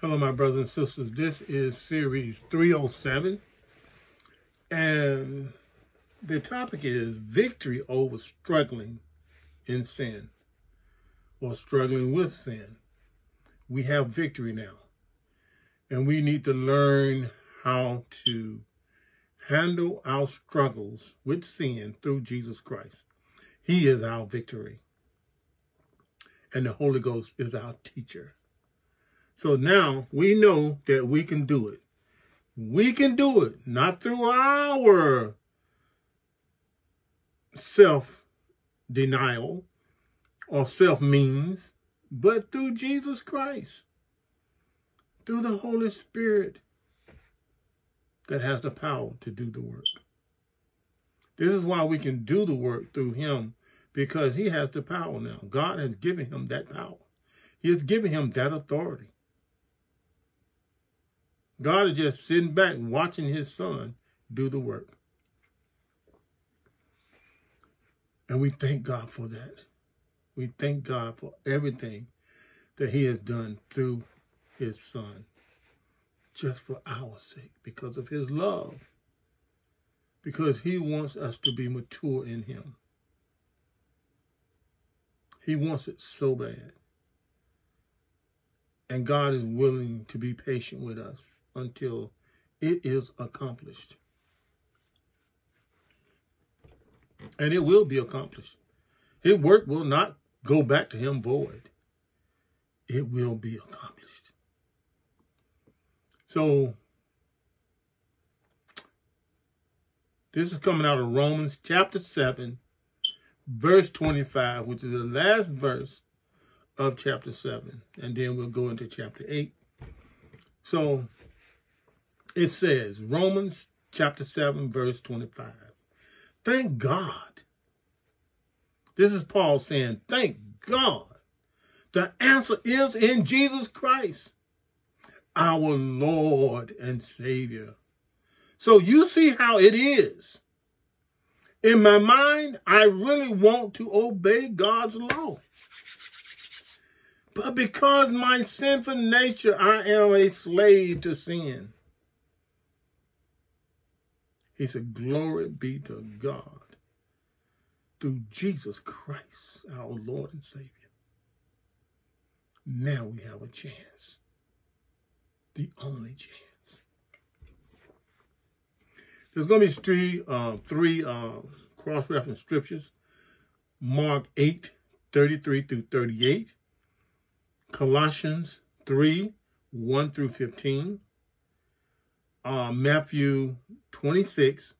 Hello, my brothers and sisters. This is series 307. And the topic is victory over struggling in sin or struggling with sin. We have victory now. And we need to learn how to handle our struggles with sin through Jesus Christ. He is our victory. And the Holy Ghost is our teacher. So now we know that we can do it. We can do it, not through our self-denial or self-means, but through Jesus Christ, through the Holy Spirit that has the power to do the work. This is why we can do the work through him, because he has the power now. God has given him that power. He has given him that authority. God is just sitting back watching his son do the work. And we thank God for that. We thank God for everything that he has done through his son, just for our sake, because of his love, because he wants us to be mature in him. He wants it so bad. And God is willing to be patient with us until it is accomplished. And it will be accomplished. His work will not go back to him void. It will be accomplished. So, this is coming out of Romans chapter 7, verse 25, which is the last verse of chapter 7. And then we'll go into chapter 8. So, it says, Romans chapter 7, verse 25. Thank God. This is Paul saying, thank God. The answer is in Jesus Christ, our Lord and Savior. So you see how it is. In my mind, I really want to obey God's law. But because my sinful nature, I am a slave to sin. He said, Glory be to God through Jesus Christ, our Lord and Savior. Now we have a chance. The only chance. There's going to be three, uh, three uh, cross-reference scriptures. Mark 8, 33 through 38. Colossians 3, 1 through 15 uh, Matthew 26,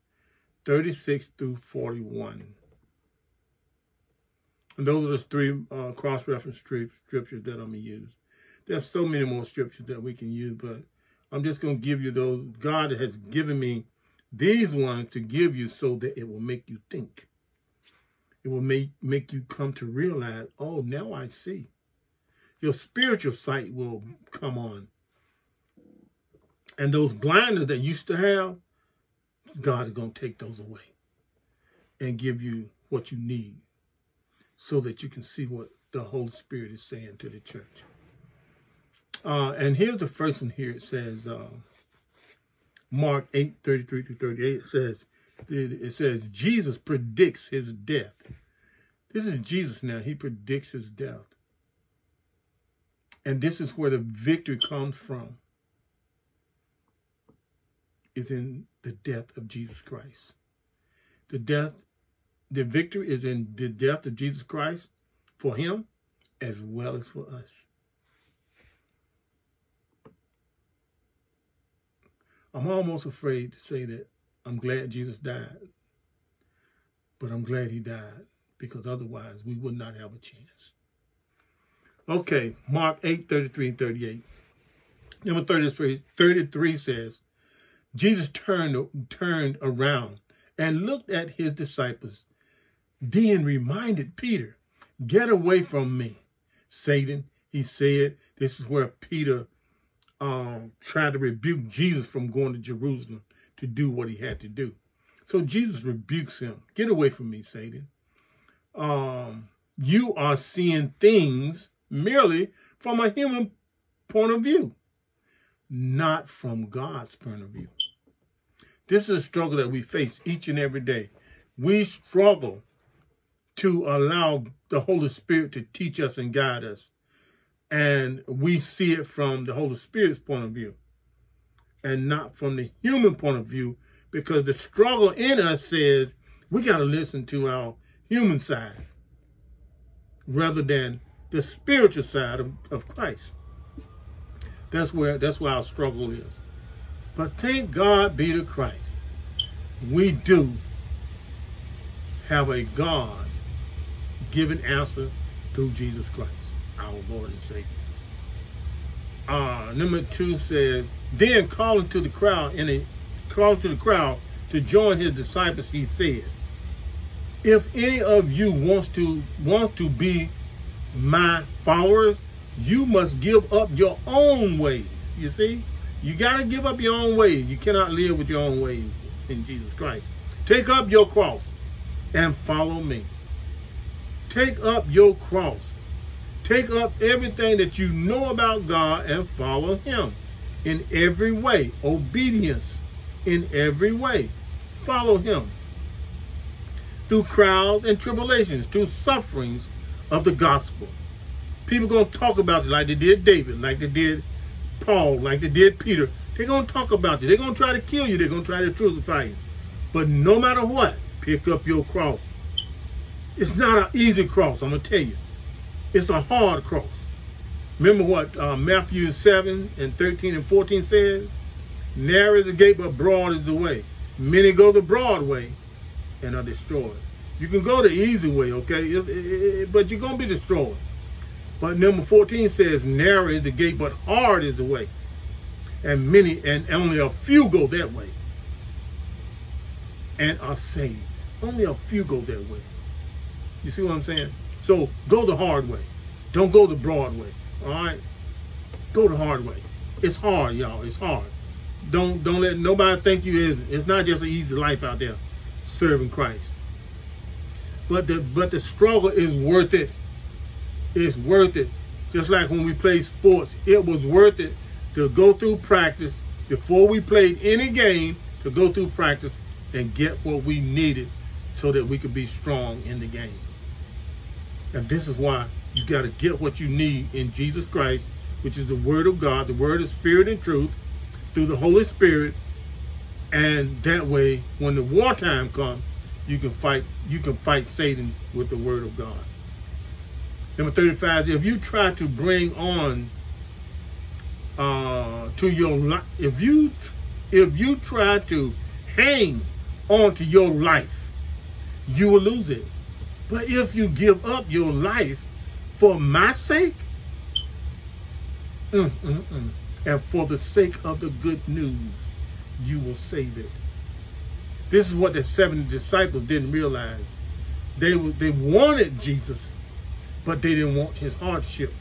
36 through 41. And those are the three uh, cross-reference scriptures that I'm going to use. There's so many more scriptures that we can use, but I'm just going to give you those. God has given me these ones to give you so that it will make you think. It will make, make you come to realize, oh, now I see. Your spiritual sight will come on and those blinders that used to have, God is going to take those away and give you what you need so that you can see what the Holy Spirit is saying to the church. Uh, and here's the first one here. It says, uh, Mark 8, 33 to 38, it says, it says, Jesus predicts his death. This is Jesus now. He predicts his death. And this is where the victory comes from is in the death of Jesus Christ. The death, the victory is in the death of Jesus Christ for him as well as for us. I'm almost afraid to say that I'm glad Jesus died, but I'm glad he died because otherwise we would not have a chance. Okay, Mark 8, 33 and 38. Number 33, 33 says, Jesus turned, turned around and looked at his disciples, then reminded Peter, get away from me, Satan, he said. This is where Peter um, tried to rebuke Jesus from going to Jerusalem to do what he had to do. So Jesus rebukes him. Get away from me, Satan. Um, you are seeing things merely from a human point of view. not from God's point of view. This is a struggle that we face each and every day. We struggle to allow the Holy Spirit to teach us and guide us. And we see it from the Holy Spirit's point of view and not from the human point of view because the struggle in us says we got to listen to our human side rather than the spiritual side of, of Christ. That's where that's where our struggle is. But thank God be to Christ. We do have a God given answer through Jesus Christ, our Lord and Savior. Uh, number two says, then calling to the crowd and a calling to the crowd to join his disciples, he said, if any of you wants to wants to be my followers, you must give up your own ways. You see? You got to give up your own ways. You cannot live with your own ways in Jesus Christ. Take up your cross and follow me. Take up your cross. Take up everything that you know about God and follow him in every way. Obedience in every way. Follow him. Through crowds and tribulations, through sufferings of the gospel. People going to talk about you like they did David, like they did Paul, like they did Peter. They're going to talk about you. They're going to try to kill you. They're going to try to crucify you. But no matter what, pick up your cross. It's not an easy cross, I'm going to tell you. It's a hard cross. Remember what uh, Matthew 7 and 13 and 14 says? Narrow is the gate, but broad is the way. Many go the broad way and are destroyed. You can go the easy way, okay? It, it, it, but you're going to be destroyed. But number 14 says, narrow is the gate, but hard is the way. And many, and only a few go that way and are saved. Only a few go that way. You see what I'm saying? So go the hard way. Don't go the broad way. All right? Go the hard way. It's hard, y'all. It's hard. Don't don't let nobody think you is. It's not just an easy life out there serving Christ. But the but the struggle is worth it. It's worth it. Just like when we play sports, it was worth it to go through practice before we played any game to go through practice and get what we needed so that we could be strong in the game. And this is why you got to get what you need in Jesus Christ, which is the Word of God, the Word of Spirit and truth, through the Holy Spirit. And that way, when the wartime comes, you can fight you can fight Satan with the word of God. Number 35, if you try to bring on uh, to your life, if you if you try to hang on to your life, you will lose it. But if you give up your life for my sake, mm, mm, mm, and for the sake of the good news, you will save it. This is what the 70 disciples didn't realize. They, they wanted Jesus, but they didn't want his hardship.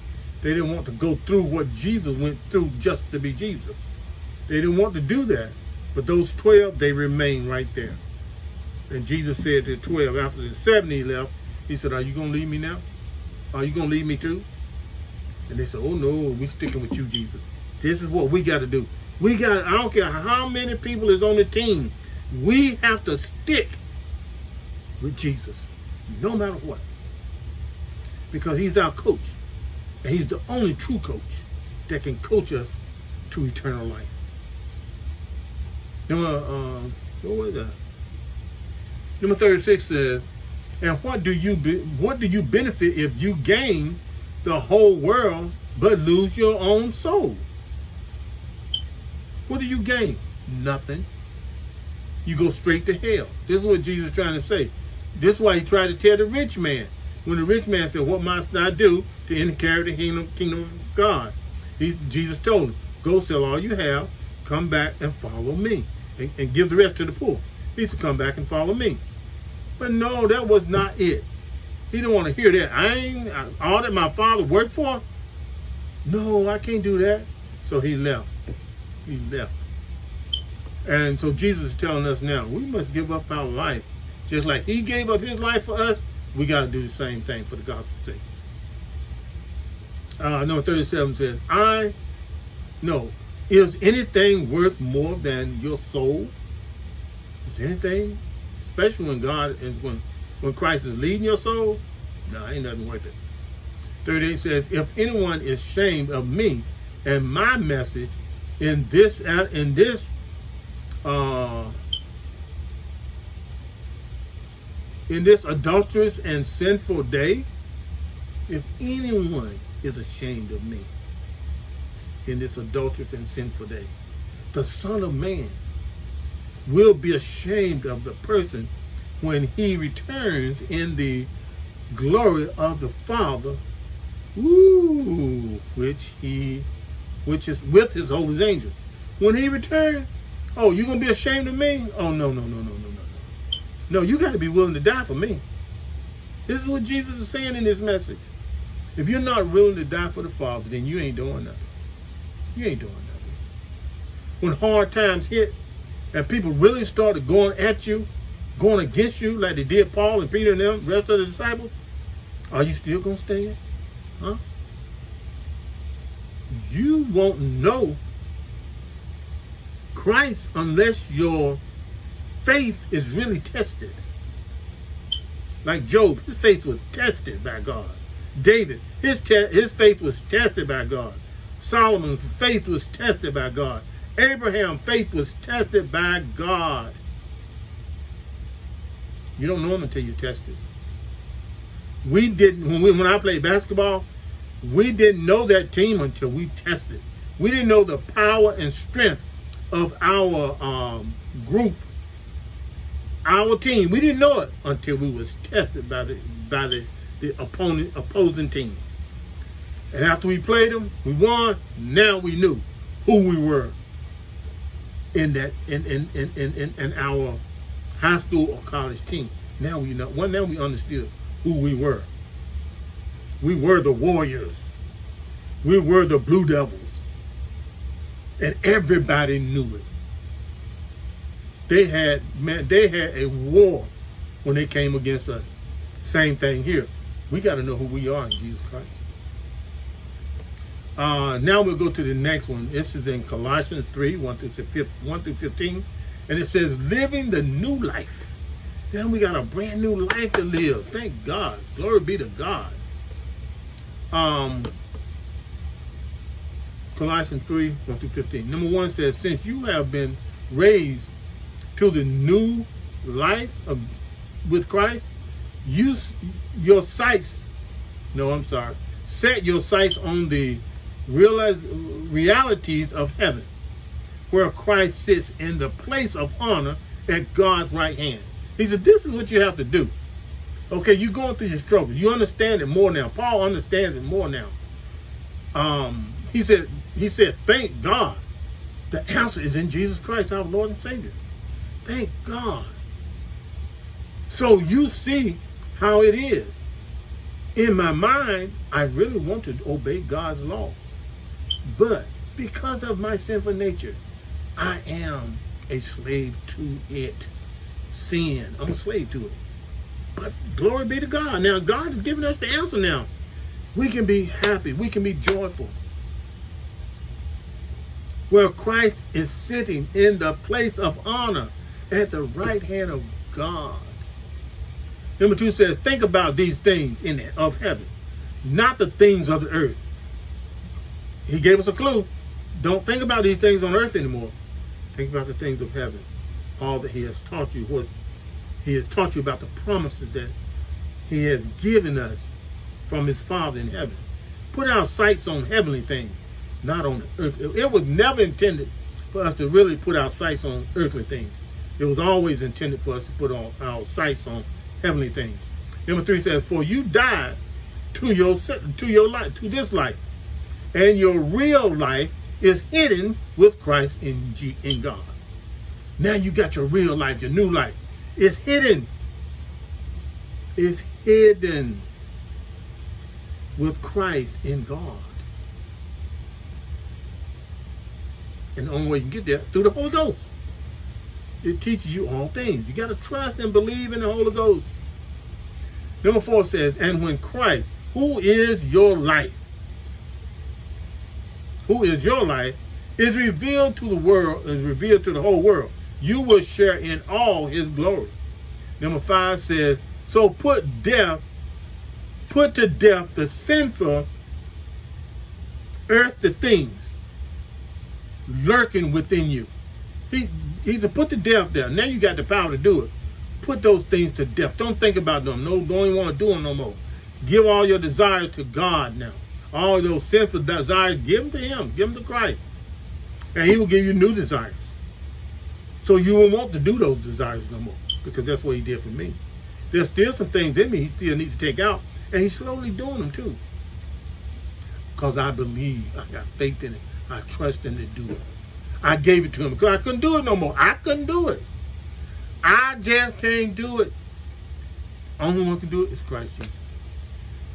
They didn't want to go through what Jesus went through just to be Jesus. They didn't want to do that. But those 12, they remained right there. And Jesus said to the 12, after the 70 left, he said, are you going to leave me now? Are you going to leave me too? And they said, oh no, we're sticking with you, Jesus. This is what we got to do. We got, I don't care how many people is on the team. We have to stick with Jesus, no matter what. Because he's our coach. And he's the only true coach that can coach us to eternal life. Number, uh, what was that? Number 36 says, and what do you be, what do you benefit if you gain the whole world but lose your own soul? What do you gain? Nothing you go straight to hell. This is what Jesus is trying to say. This is why he tried to tell the rich man. When the rich man said, what must I do to inherit the kingdom, kingdom of God? He, Jesus told him, go sell all you have, come back and follow me, and, and give the rest to the poor. He said, come back and follow me. But no, that was not it. He didn't want to hear that. I ain't all that my father worked for. No, I can't do that. So he left. He left. And so Jesus is telling us now, we must give up our life. Just like he gave up his life for us, we got to do the same thing for the gospel's sake. Uh, number 37 says, I, no, Is anything worth more than your soul? Is anything, especially when God is when when Christ is leading your soul? No, ain't nothing worth it. 38 says, if anyone is ashamed of me and my message in this in this uh, in this adulterous and sinful day, if anyone is ashamed of me in this adulterous and sinful day, the Son of Man will be ashamed of the person when he returns in the glory of the Father, ooh, which he, which is with his holy angels. When he returns, oh, you gonna be ashamed of me? Oh no, no, no, no, no, no, you got to be willing to die for me. This is what Jesus is saying in this message. If you're not willing to die for the Father, then you ain't doing nothing. You ain't doing nothing. When hard times hit and people really started going at you, going against you like they did Paul and Peter and them, rest of the disciples, are you still going to stand? Huh? You won't know Christ unless your faith is really tested. Like Job, his faith was tested by God. David, his, his faith was tested by God. Solomon's faith was tested by God. Abraham's faith was tested by God. You don't know him until you test it. We didn't, when, we, when I played basketball, we didn't know that team until we tested. We didn't know the power and strength of our um, group, our team. We didn't know it until we was tested by the by the the opponent opposing team. And after we played them, we won. Now we knew who we were in that in in in in, in, our high school or college team. Now we know. Well, now we understood who we were. We were the Warriors. We were the Blue Devils. And everybody knew it. They had man, they had a war when they came against us. Same thing here. We got to know who we are in Jesus Christ. Uh, now we'll go to the next one. This is in Colossians 3, 1 through, 1 through 15. And it says, living the new life. Then we got a brand new life to live. Thank God. Glory be to God. Um, Colossians 3, 1 through 15. Number one says, since you have been raised to the new life of, with Christ, use your sights, no, I'm sorry, set your sights on the realize, realities of heaven, where Christ sits in the place of honor at God's right hand. He said, this is what you have to do. Okay, you're going through your struggle. You understand it more now. Paul understands it more now. Um, he said, he said, thank God. The answer is in Jesus Christ, our Lord and Savior. Thank God. So you see how it is. In my mind, I really want to obey God's law. But because of my sinful nature, I am a slave to it. Sin. I'm a slave to it. But glory be to God. Now, God has given us the answer now. We can be happy. We can be joyful. Where Christ is sitting in the place of honor at the right hand of God. Number two says, think about these things in the, of heaven, not the things of the earth. He gave us a clue. Don't think about these things on earth anymore. Think about the things of heaven. All that he has taught you, what he has taught you about the promises that he has given us from his Father in heaven. Put our sights on heavenly things, not on earth. It was never intended for us to really put our sights on earthly things. It was always intended for us to put our, our sights on heavenly things. Number three says, for you died to your, to your life, to this life. And your real life is hidden with Christ in, G, in God. Now you got your real life, your new life. It's hidden. It's hidden with Christ in God. And the only way you can get there through the Holy Ghost. It teaches you all things. You got to trust and believe in the Holy Ghost. Number four says, and when Christ, who is your life, who is your life, is revealed to the world, is revealed to the whole world. You will share in all his glory. Number five says, so put death, put to death the sinful earth the things lurking within you. He he said, put the death there. Now you got the power to do it. Put those things to death. Don't think about them. No, don't even want to do them no more. Give all your desires to God now. All those sinful desires, give them to Him. Give them to Christ. And He will give you new desires. So you won't want to do those desires no more. Because that's what He did for me. There's still some things in me He still needs to take out. And He's slowly doing them too. Because I believe, I got faith in it. I trust Him to do it. I gave it to Him because I couldn't do it no more. I couldn't do it. I just can't do it. Only one can do it is Christ Jesus.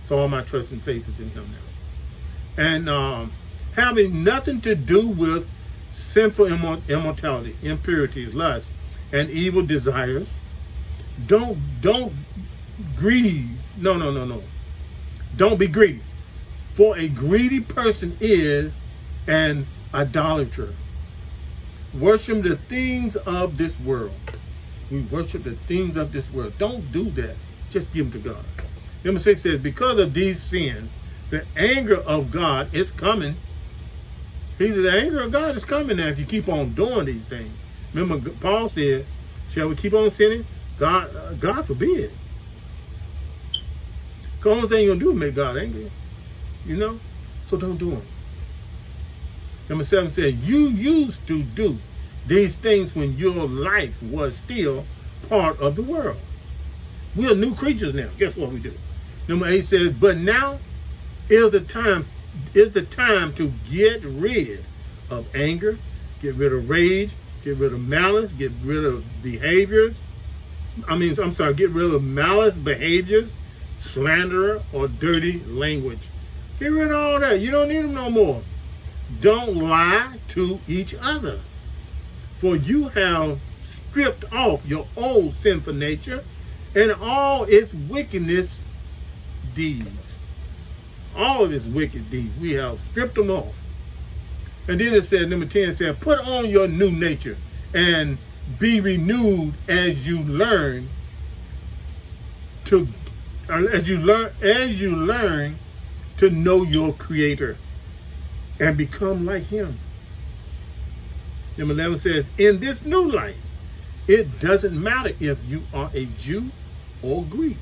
So all my trust and faith is in him now. And um, having nothing to do with sinful immortality, impurity, lust, and evil desires. Don't don't greedy. No, no, no, no. Don't be greedy. For a greedy person is an idolater. Worship the things of this world. We worship the things of this world. Don't do that. Just give them to God. Number six says, because of these sins, the anger of God is coming. He said, the anger of God is coming now if you keep on doing these things. Remember, Paul said, shall we keep on sinning? God, uh, God forbid. The only thing you're going to do is make God angry. You know? So don't do them. Number seven says, you used to do these things when your life was still part of the world. We are new creatures now. Guess what we do? Number eight says, but now is the time is the time to get rid of anger, get rid of rage, get rid of malice, get rid of behaviors. I mean, I'm sorry, get rid of malice behaviors, slander, or dirty language. Get rid of all that. You don't need them no more. Don't lie to each other. For you have stripped off your old sinful nature and all its wickedness deeds. All of its wicked deeds. We have stripped them off. And then it says, number 10 says, put on your new nature and be renewed as you learn to as you learn as you learn to know your creator and become like him. Number 11 says, in this new life, it doesn't matter if you are a Jew or Greek.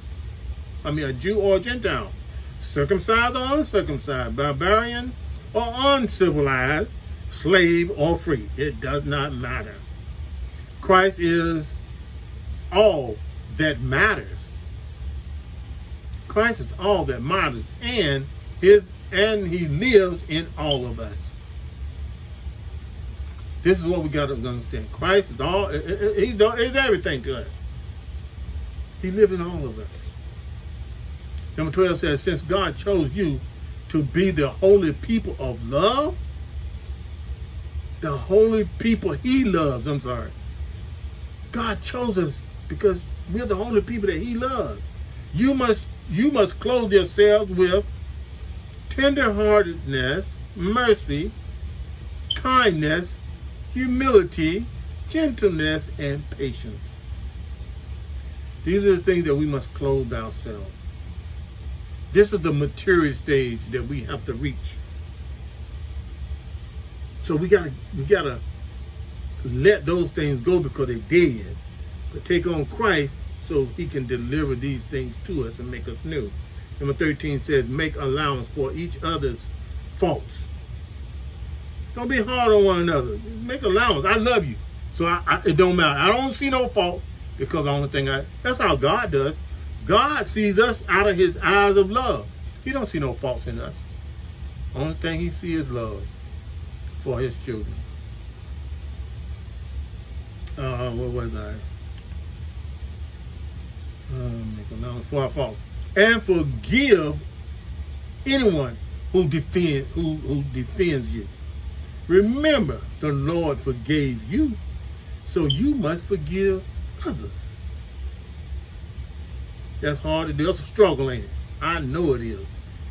I mean, a Jew or a Gentile. Circumcised or uncircumcised, barbarian or uncivilized, slave or free. It does not matter. Christ is all that matters. Christ is all that matters, and his and he lives in all of us. This is what we got to understand. Christ is all, he's, he's everything to us. He lives in all of us. Number 12 says, since God chose you to be the holy people of love, the holy people he loves, I'm sorry. God chose us because we're the holy people that he loves. You must, you must clothe yourselves with tenderheartedness, mercy, kindness, humility, gentleness, and patience. These are the things that we must clothe ourselves. This is the maturity stage that we have to reach. So we gotta we gotta let those things go because they dead. But take on Christ so he can deliver these things to us and make us new. Number 13 says, make allowance for each other's faults don't be hard on one another. Make allowance. I love you. So I, I, it don't matter. I don't see no fault because the only thing I, that's how God does. God sees us out of his eyes of love. He don't see no faults in us. Only thing he sees is love for his children. Uh, what was I? Uh, make allowance for our faults. And forgive anyone who defend who, who defends you. Remember, the Lord forgave you, so you must forgive others. That's hard to do. It's a struggle, ain't it? I know it is.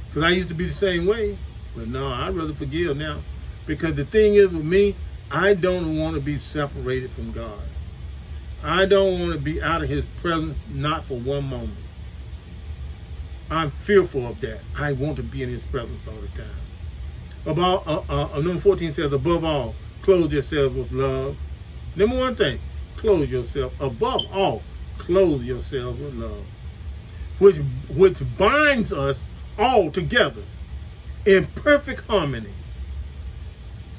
Because I used to be the same way. But no, I'd rather forgive now. Because the thing is with me, I don't want to be separated from God. I don't want to be out of his presence, not for one moment. I'm fearful of that. I want to be in his presence all the time. About uh, uh, number 14 says, above all, clothe yourselves with love. Number one thing, clothe yourself. Above all, clothe yourselves with love, which which binds us all together in perfect harmony.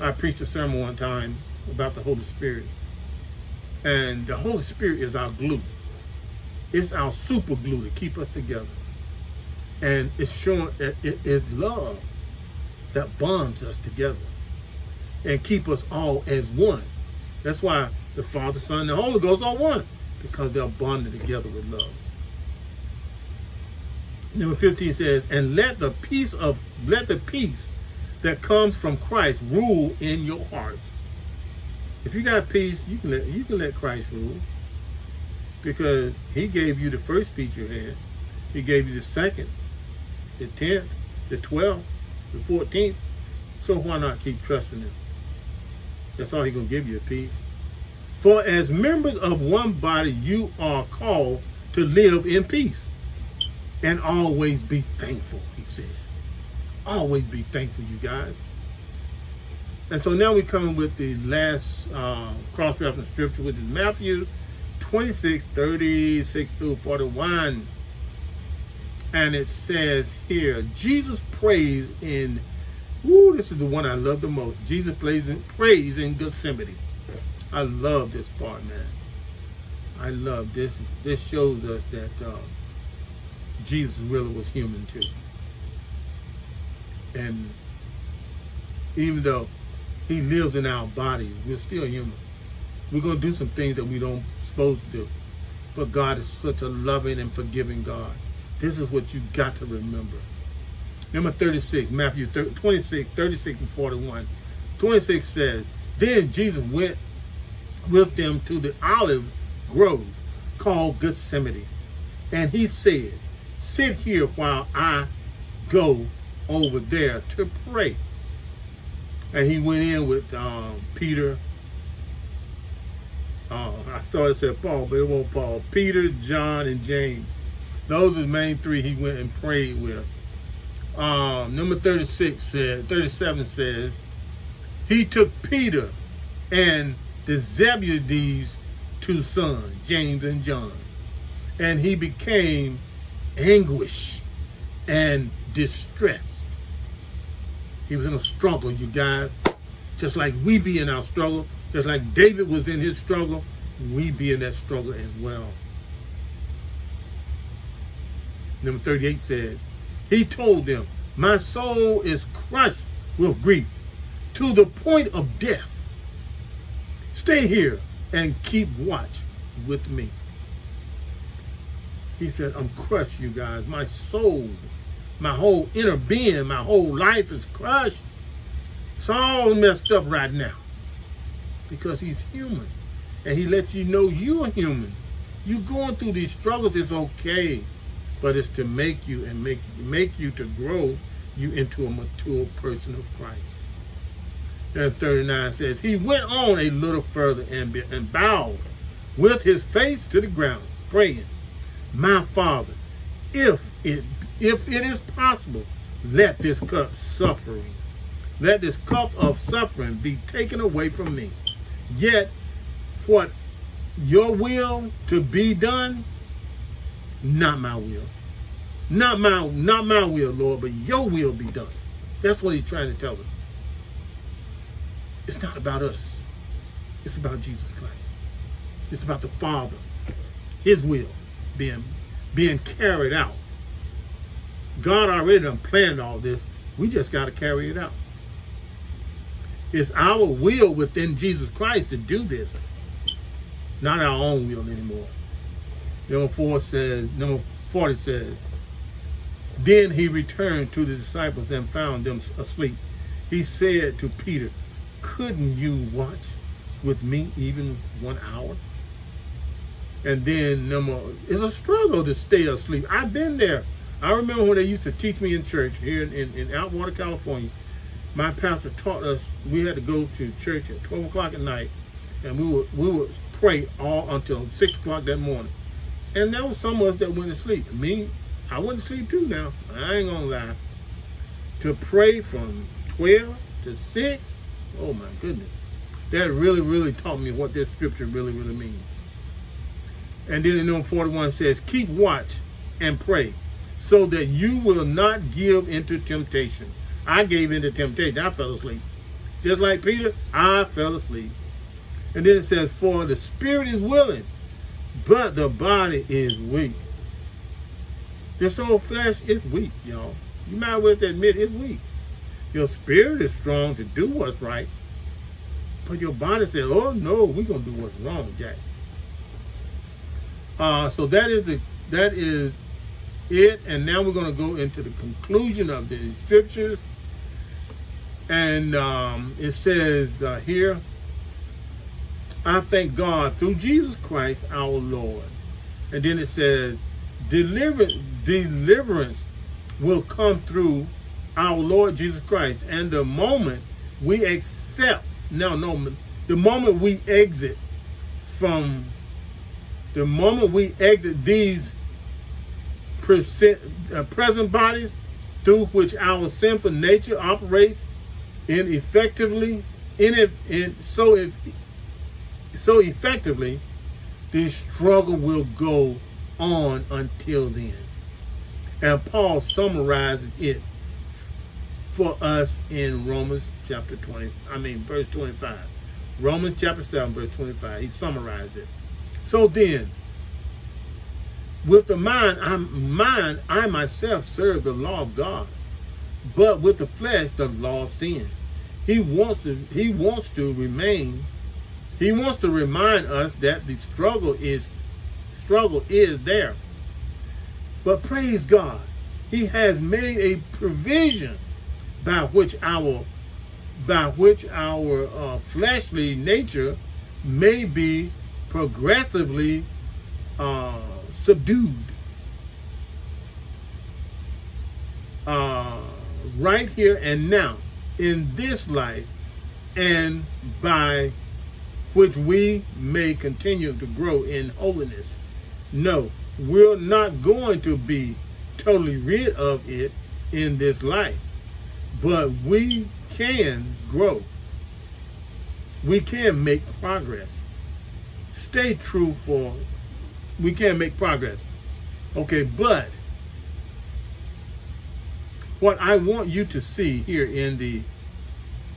I preached a sermon one time about the Holy Spirit, and the Holy Spirit is our glue. It's our super glue to keep us together, and it's showing that it is love that bonds us together and keep us all as one. That's why the Father, Son, and the Holy Ghost are one because they're bonded together with love. Number 15 says, and let the peace of let the peace that comes from Christ rule in your hearts. If you got peace, you can let you can let Christ rule. Because he gave you the first peace you had. He gave you the second, the tenth, the twelfth, the fourteenth. So why not keep trusting him? That's all he's gonna give you peace. For as members of one body, you are called to live in peace and always be thankful, he says. Always be thankful, you guys. And so now we're coming with the last uh, cross-reference scripture, which is Matthew 26, 36 through 41. And it says here, Jesus prays in, ooh, this is the one I love the most. Jesus prays in, prays in Gethsemane. I love this part, man. I love this. This shows us that uh, Jesus really was human too. And even though he lives in our bodies, we're still human. We're going to do some things that we don't supposed to do. But God is such a loving and forgiving God. This is what you got to remember. Number 36, Matthew 26, 36 and 41. 26 says, Then Jesus went with them to the olive grove called Gethsemane. And he said, sit here while I go over there to pray. And he went in with um, Peter. Uh, I started to say Paul, but it wasn't Paul. Peter, John, and James. Those are the main three he went and prayed with. Um, number 36 said, 37 says, he took Peter and the Zebedee's two sons, James and John. And he became anguish and distressed. He was in a struggle, you guys. Just like we be in our struggle, just like David was in his struggle, we be in that struggle as well. Number 38 said, He told them, My soul is crushed with grief to the point of death. Stay here and keep watch with me. He said, I'm crushed, you guys. My soul, my whole inner being, my whole life is crushed. It's all messed up right now. Because he's human. And he lets you know you're human. You're going through these struggles It's okay. But it's to make you and make, make you to grow you into a mature person of Christ and 39 says, He went on a little further and, and bowed with his face to the ground, praying, My Father, if it, if it is possible, let this cup suffering, let this cup of suffering be taken away from me. Yet what your will to be done, not my will. Not my not my will, Lord, but your will be done. That's what he's trying to tell us. It's not about us. It's about Jesus Christ. It's about the Father, His will being, being carried out. God already done planned all this. We just got to carry it out. It's our will within Jesus Christ to do this, not our own will anymore. Number four says, number 40 says, Then he returned to the disciples and found them asleep. He said to Peter, couldn't you watch with me even one hour? And then number it's a struggle to stay asleep. I've been there. I remember when they used to teach me in church here in, in, in Atwater, California. my pastor taught us we had to go to church at 12 o'clock at night and we would we would pray all until 6 o'clock that morning. And there was some of us that went to sleep. Me, I went to sleep too now. I ain't gonna lie. To pray from 12 to 6, oh my goodness. That really, really taught me what this scripture really, really means. And then in number 41 says, keep watch and pray so that you will not give into temptation. I gave into temptation. I fell asleep. Just like Peter, I fell asleep. And then it says, for the spirit is willing, but the body is weak. This old flesh is weak, y'all. You might well admit it's weak. Your spirit is strong to do what's right, but your body says, oh no, we're going to do what's wrong, Jack. Uh, so that is the that is it. And now we're going to go into the conclusion of the scriptures. And um, it says uh, here, I thank God through Jesus Christ our Lord. And then it says, Deliver, deliverance will come through our Lord Jesus Christ. And the moment we accept, no, no, the moment we exit from, the moment we exit these present, uh, present bodies through which our sinful nature operates in effectively, in in so if so effectively, this struggle will go on until then. And Paul summarizes it for us in Romans chapter 20, I mean verse 25. Romans chapter 7, verse 25. He summarized it. So then, with the mind, I'm mind, I myself serve the law of God. But with the flesh, the law of sin. He wants to he wants to remain, he wants to remind us that the struggle is struggle is there. But praise God, he has made a provision by which our by which our uh, fleshly nature may be progressively uh, subdued. Uh, right here and now in this life and by which we may continue to grow in holiness. No, we're not going to be totally rid of it in this life, but we can grow. We can make progress. Stay true for we can make progress. Okay, but what I want you to see here in the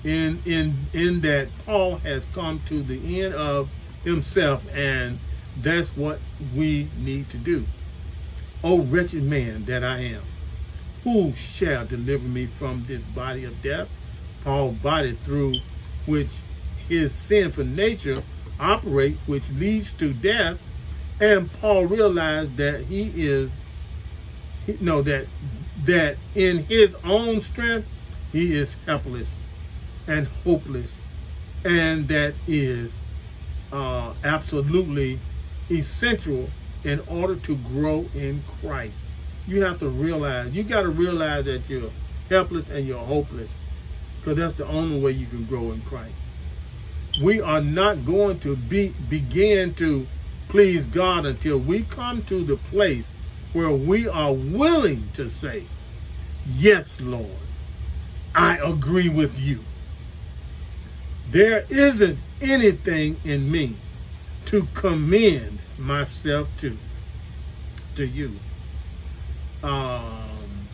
in in in that Paul has come to the end of himself and that's what we need to do. O wretched man that I am, who shall deliver me from this body of death? Paul's body through which his sinful nature operates, which leads to death, and Paul realized that he is, he, no, that that in his own strength he is helpless and hopeless, and that is uh, absolutely essential in order to grow in Christ. You have to realize, you got to realize that you're helpless and you're hopeless, because that's the only way you can grow in Christ. We are not going to be begin to please God until we come to the place where we are willing to say, Yes, Lord, I agree with you. There isn't anything in me to commend myself to, to you. Um,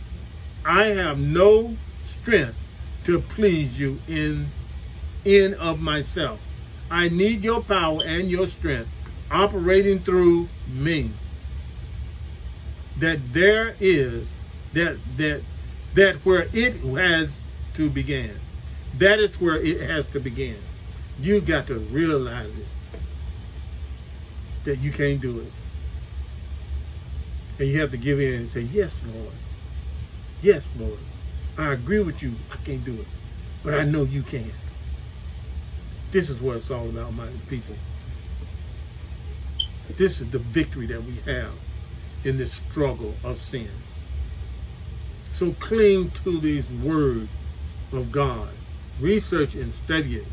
I have no strength to please you in, in of myself. I need your power and your strength operating through me. That there is that that that where it has to begin. That is where it has to begin. You got to realize it. That you can't do it. And you have to give in and say, Yes, Lord. Yes, Lord. I agree with you. I can't do it. But I know you can. This is what it's all about, my people. This is the victory that we have in this struggle of sin. So cling to these words of God. Research and study it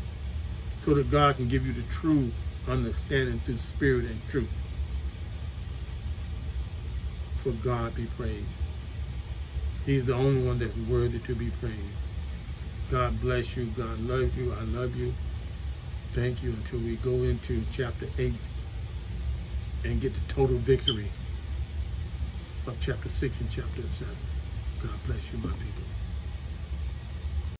so that God can give you the true understanding through spirit and truth. For God be praised. He's the only one that's worthy to be praised. God bless you. God loves you. I love you. Thank you until we go into chapter 8 and get the total victory of chapter 6 and chapter 7. God bless you, my people.